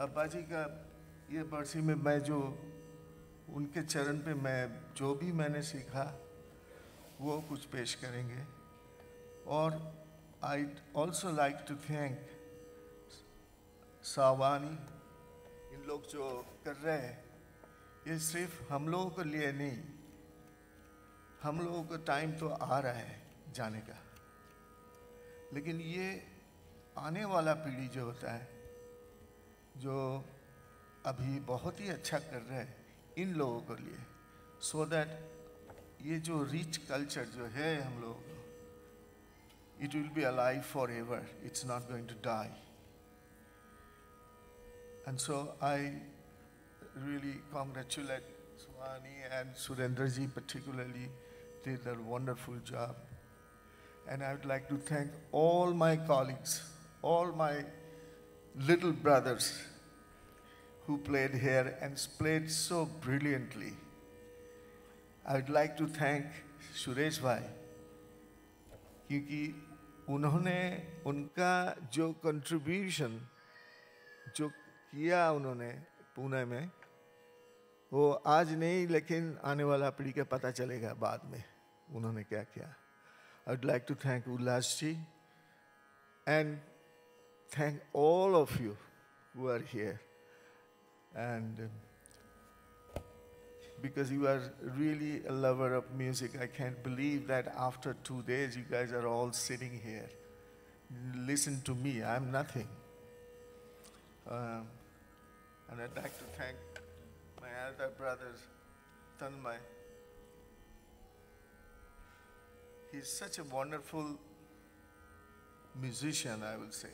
अब्बा जी का ये बरसी में मैं जो, उनके चरण पे मैं जो भी मैंने सीखा, वो कुछ पेश करेंगे। और I also like to thank Swani इन लोग जो कर रहे हैं। ये सिर्फ़ हम लोगों के लिए नहीं, हम लोगों का टाइम तो आ रहा है जाने का। लेकिन ये आने वाला पीढ़ी जो होता है जो अभी बहुत ही अच्छा कर रहे हैं इन लोगों के लिए सो so दैट ये जो रिच कल्चर जो है हम लोगों को it will be alive forever it's not going to die and so I really congratulate Swani and Surendra ji particularly did a wonderful job. And I would like to thank all my colleagues, all my little brothers who played here and played so brilliantly. I would like to thank Suresh Bhai क्योंकि उन्होंने उनका जो contribution जो किया उन्होंने पुणे में वो आज नहीं लेकिन आने वाला पीढ़ी का पता चलेगा बाद में उन्होंने क्या किया I would like to thank Ullas ji and thank all of you who are here. And um, because you are really a lover of music, I can't believe that after two days you guys are all sitting here. Listen to me, I'm nothing. Um, and I'd like to thank my elder brother, Tanmay. He's such a wonderful musician, I will say.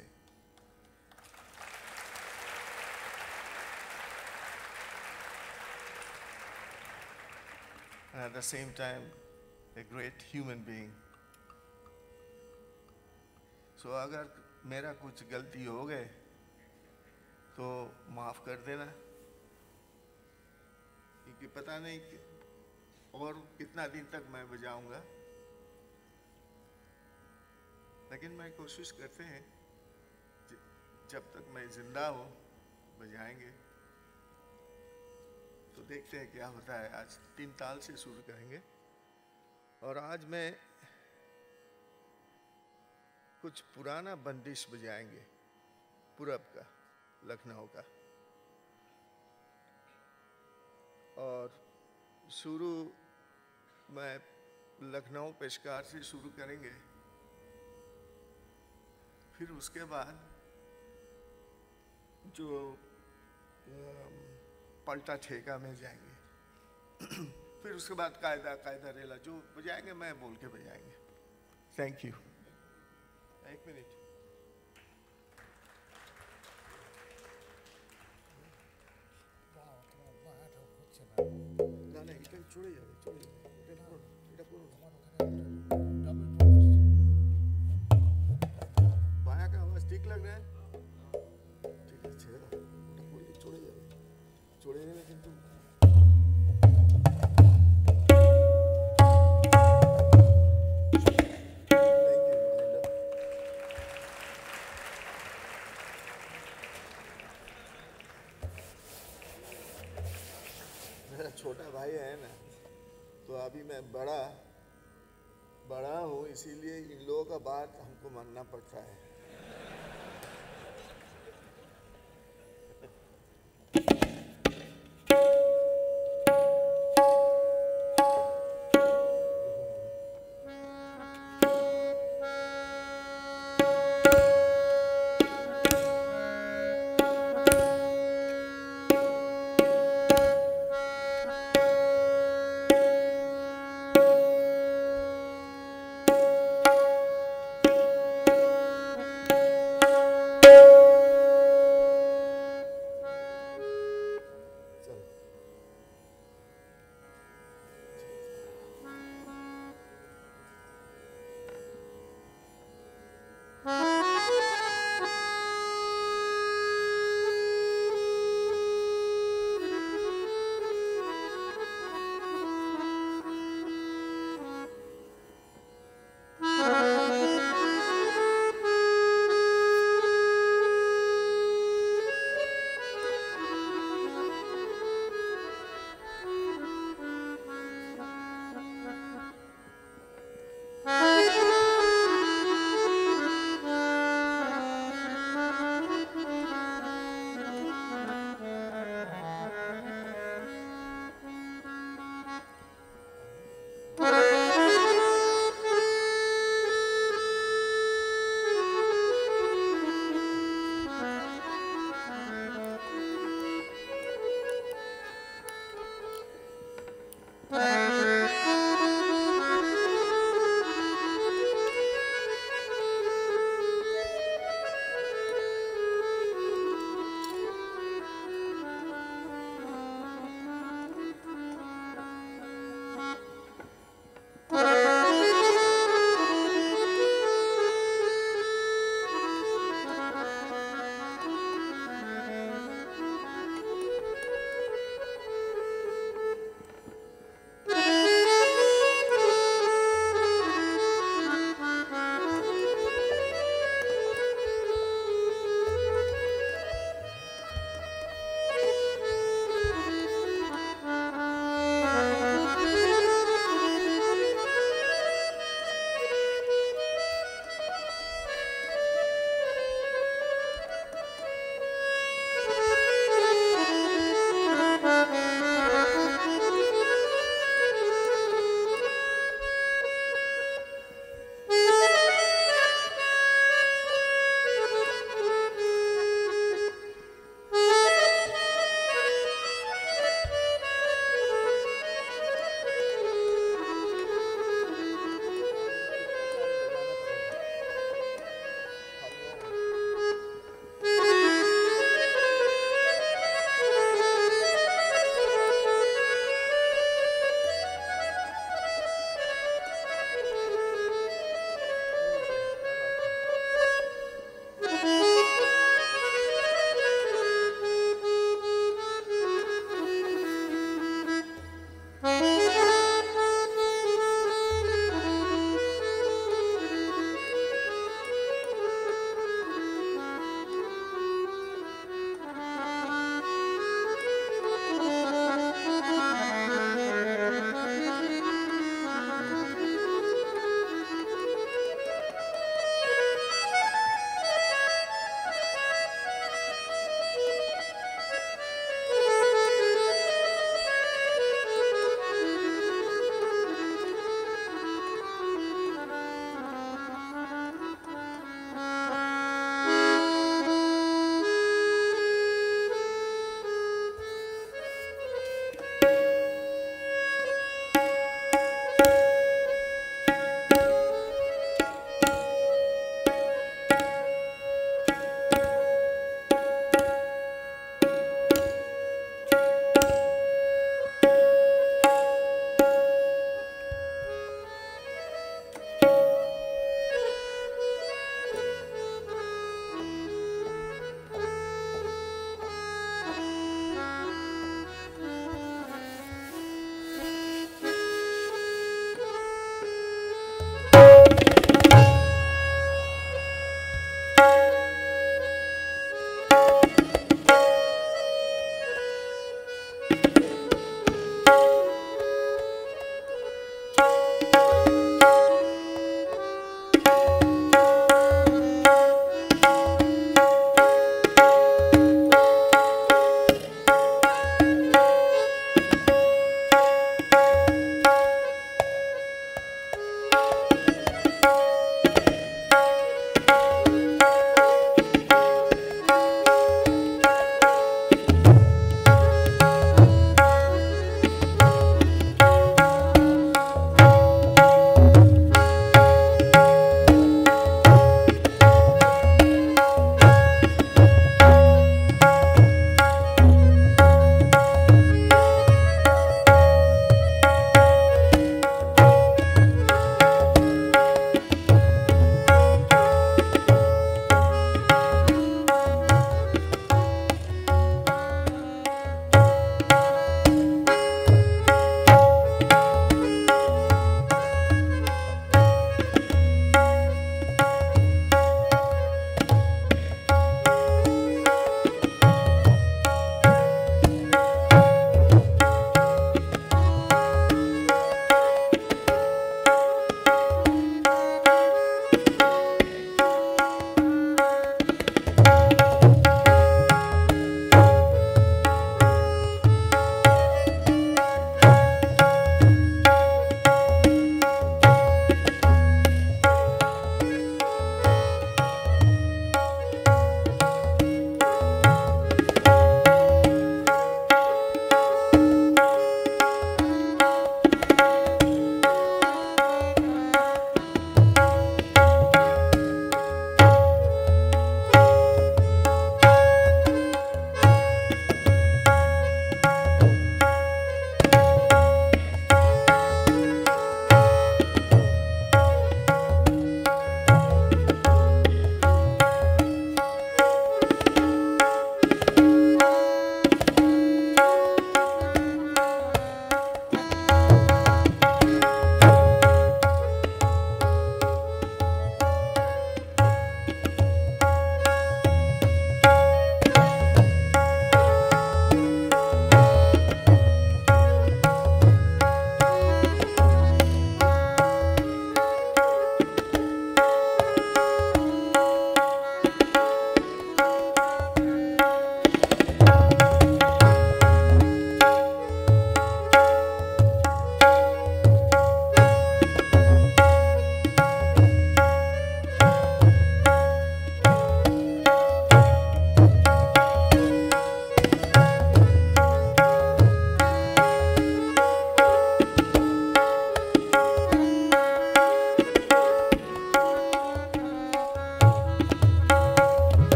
And at the same time, a great human being. So so, अगर मेरा कुछ गलती हो गए तो माफ़ कर देना। क्योंकि पता नहीं कि और कितना दिन तक मैं बजाऊँगा। लेकिन मैं कोशिश करते हैं जब तक मैं ज़िंदा हूँ बजाएँगे। तो देखते हैं क्या होता है। आज तीन ताल से शुरू करेंगे। और आज मैं कुछ पुराना बंदिश बजाएँगे, पूरब का, लखनऊ का। और शुरू मैं लखनऊ पेशकार से शुरू करेंगे। फिर उसके बाद जो पलटा ठेका में जाएंगे फिर उसके बाद कायदा कायदा रेला जो बजाएंगे मैं बोल के बजाएंगे थैंक यू एक मिनट না না এটা চলে যাবে চলে যাবে এটা করো না, এটা করো না। बाया का आवाज ठीक लग रहा है छोटा भाई है ना तो अभी मैं बड़ा बड़ा हूँ, इसीलिए इन लोगों का बात हमको मानना पड़ता है।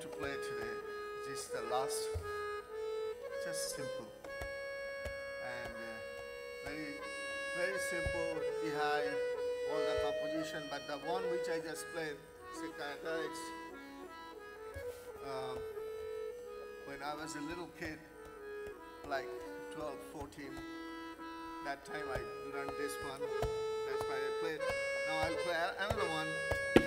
To play today. This is the last, just simple. And uh, very, very simple, behind all the composition, but the one which I just played, Sekata, it's um, when I was a little kid, like 12, 14, that time I learned this one. That's why I played. Now I'll play another one.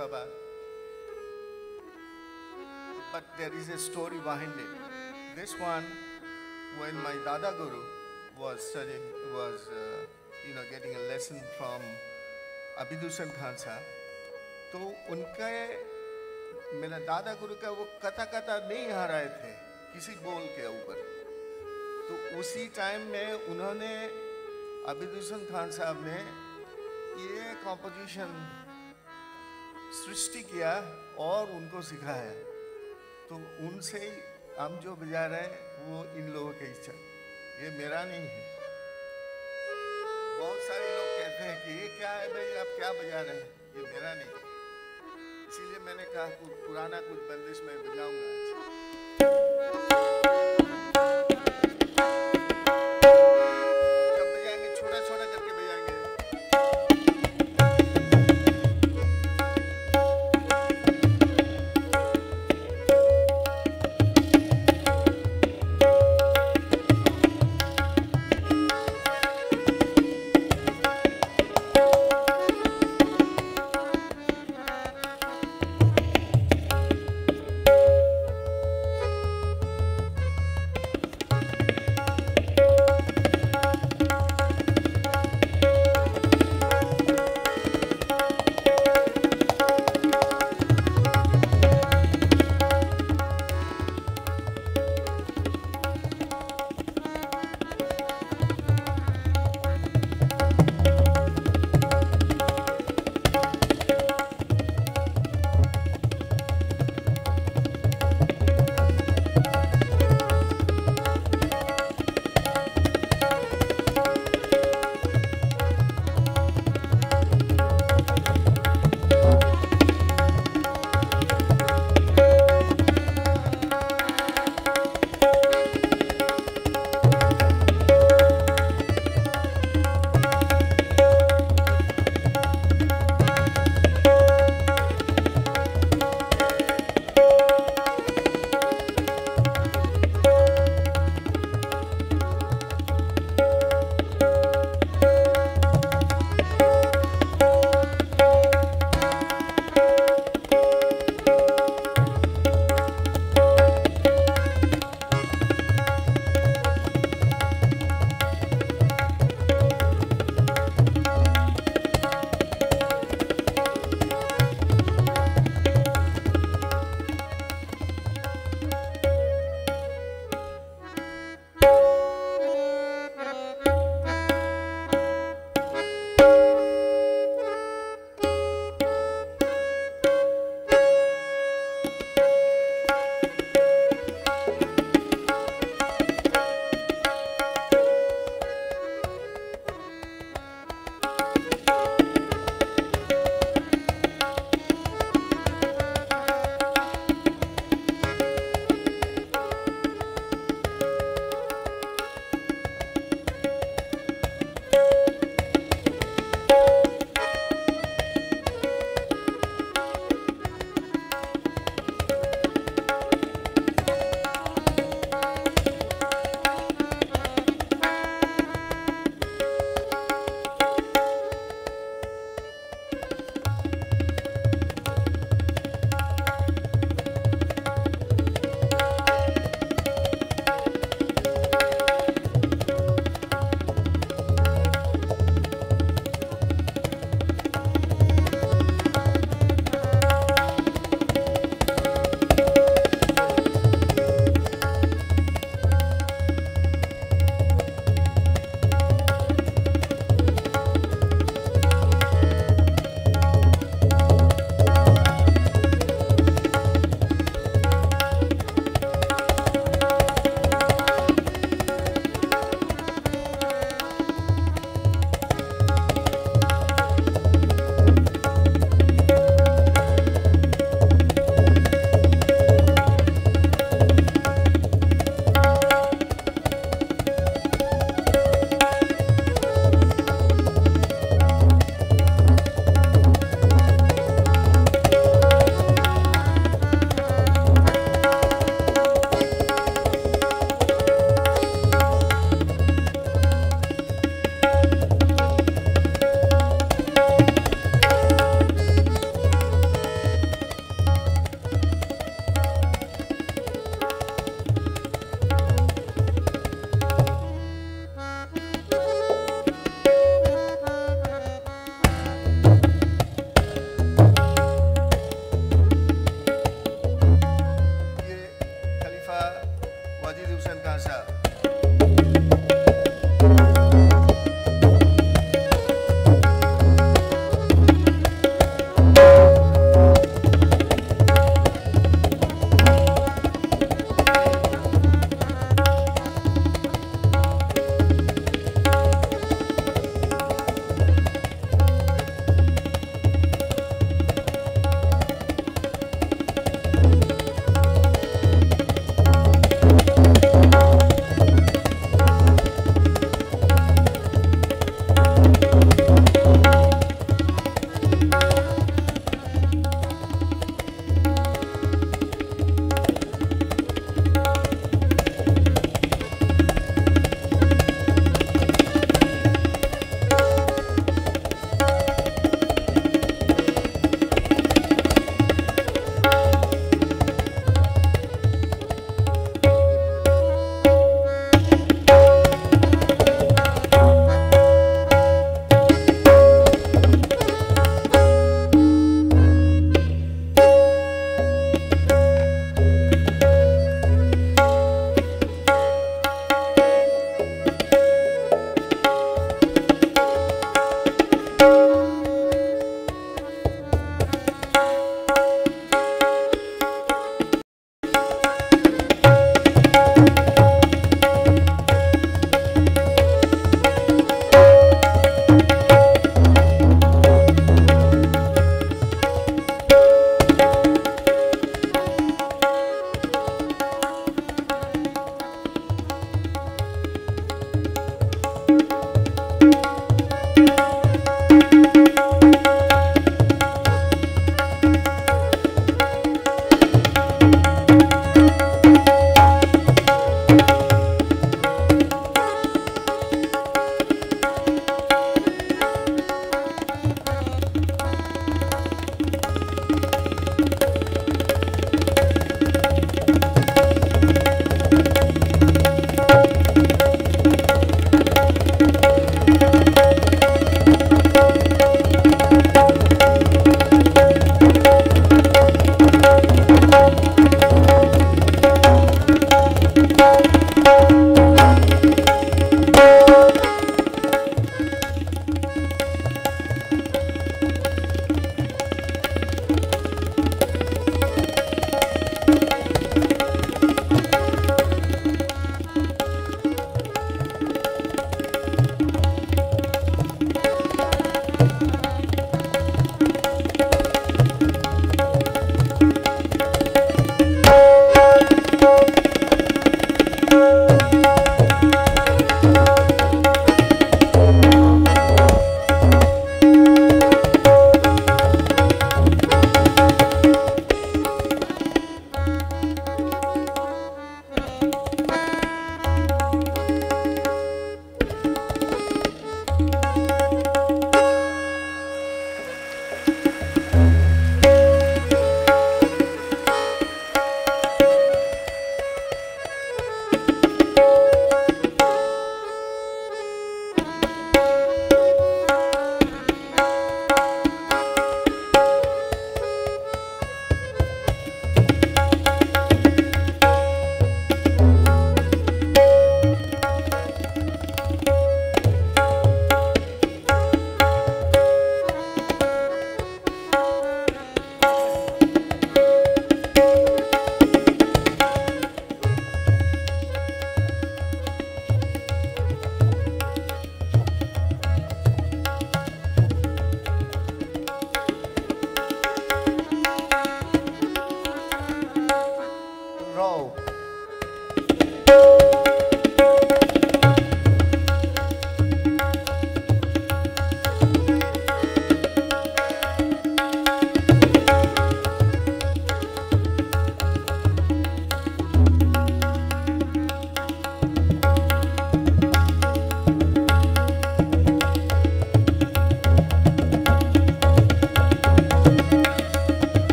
Farkabad. But there is a story behind it. This one, when my Dada Guru was studying, was, uh, you know, getting a lesson from Abhidusan Khan Sahib, तो उनके मेरा दादा गुरु का वो कथा कथा नहीं आ रहे थे किसी बोल के ऊपर तो उसी टाइम में उन्होंने अभिदूषण खान साहब ने ये कॉम्पोजिशन सृष्टि किया और उनको सिखाया। तो उनसे ही हम जो बजा रहे हैं, वो इन लोगों के इच्छा। ये मेरा नहीं है। बहुत सारे लोग कहते हैं कि ये क्या है भाई, आप क्या बजा रहे हैं? ये मेरा नहीं है। इसीलिए मैंने कहा, कुछ पुराना कुछ बंदिश में बजाऊँगा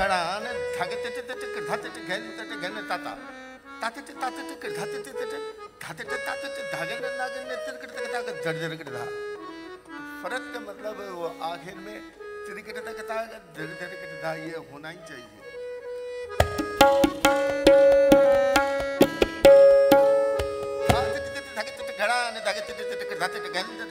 धगे घड़ान धगे तिट तिट धा तिट घन तिट घन ताता। ताते तिट ताते तिट धा तिट तिट धाते तिट ताते तिट धगन नागन तिरकट तक तक, जड़ जड़ कट धा। फरक का मतलब वो आखिर में तिरकट तक तक, जड़ जड़ कट धा, ये होना ही चाहिए। देखिए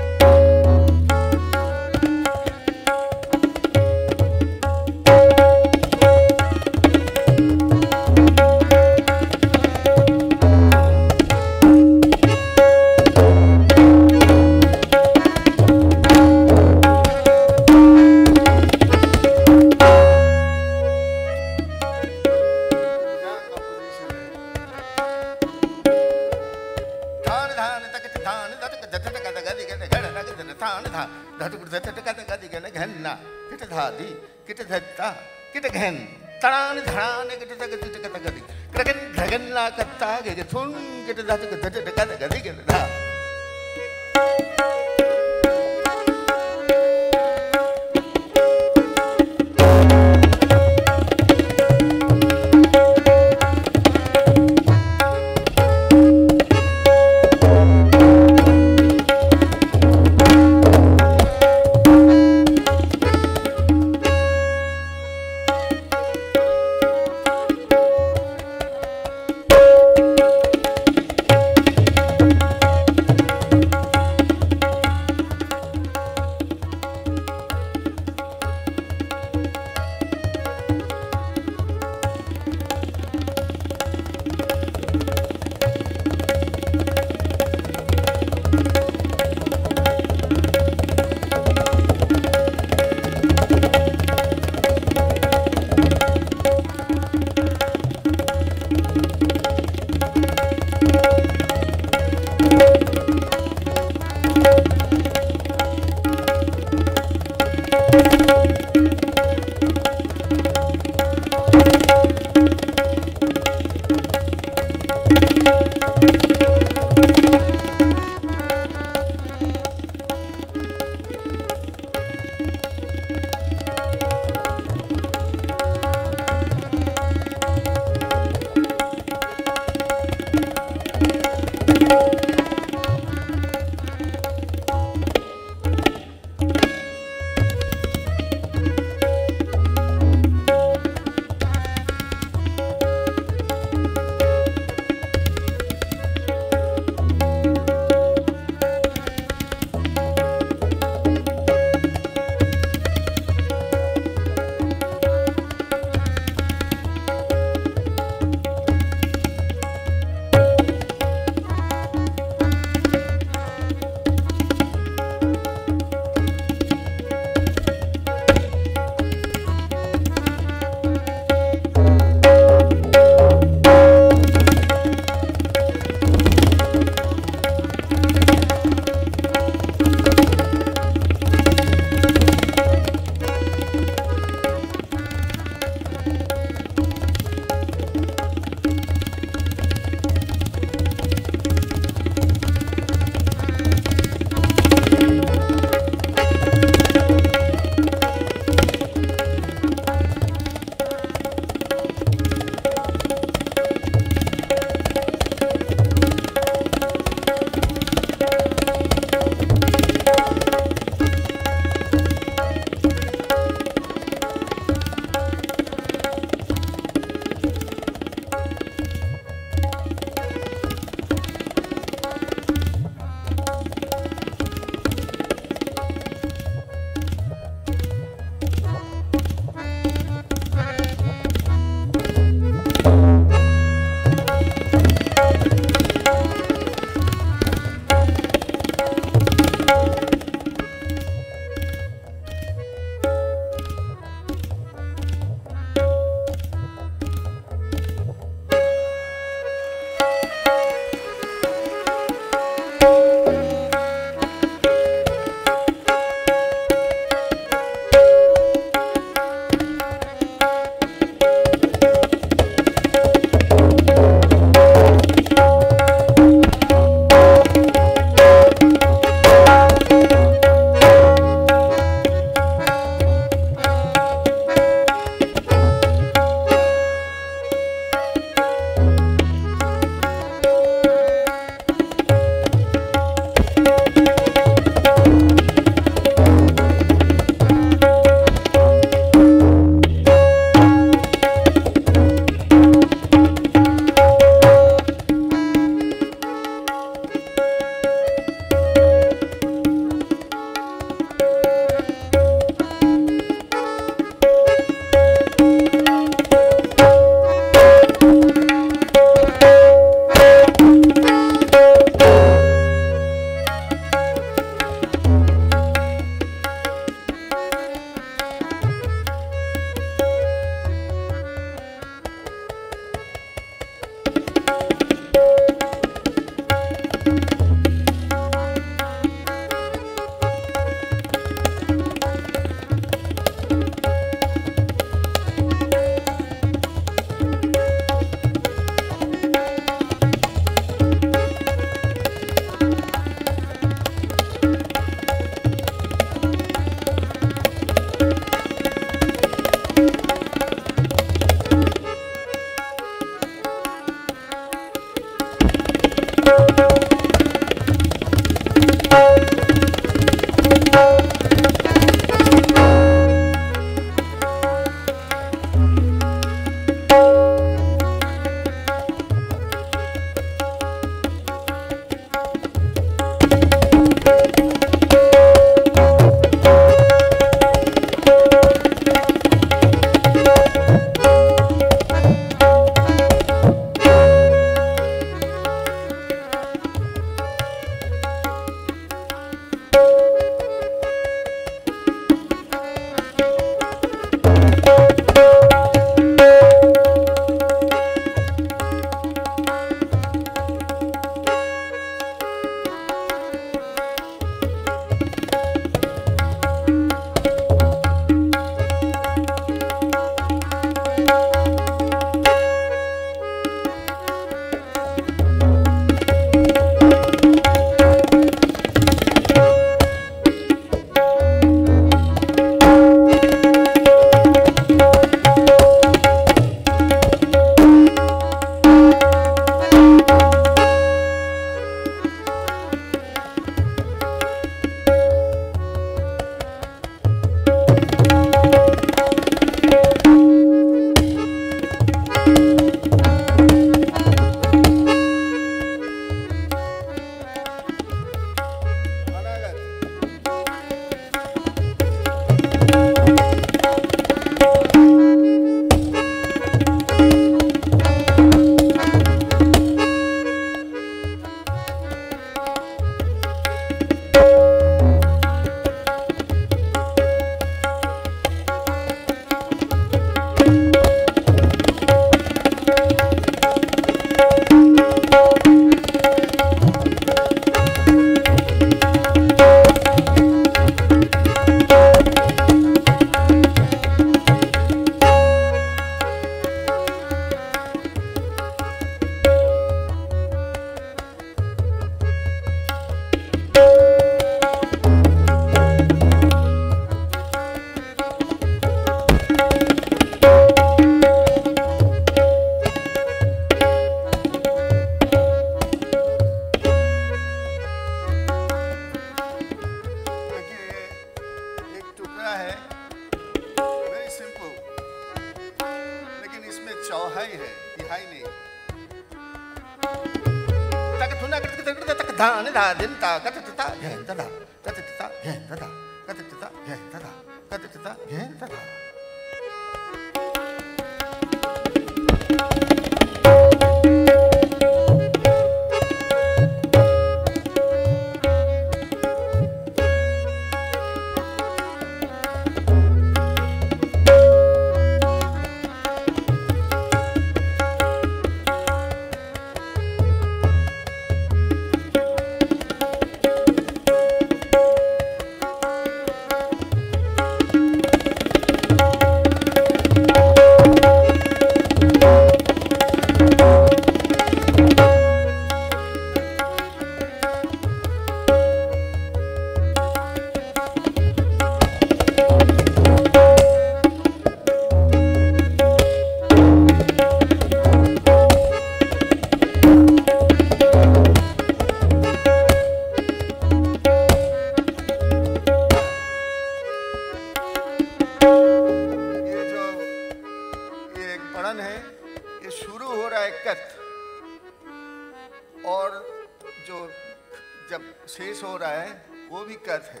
शेष हो रहा है वो भी कत है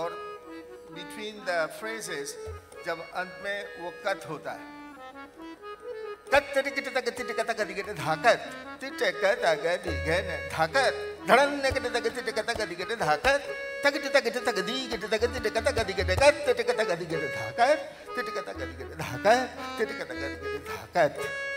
और बिटवीन द फ्रेजेस जब अंत में वो कत होता है धाकत धाकत धाकत धाकत धाकत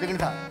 Jaga ni tak?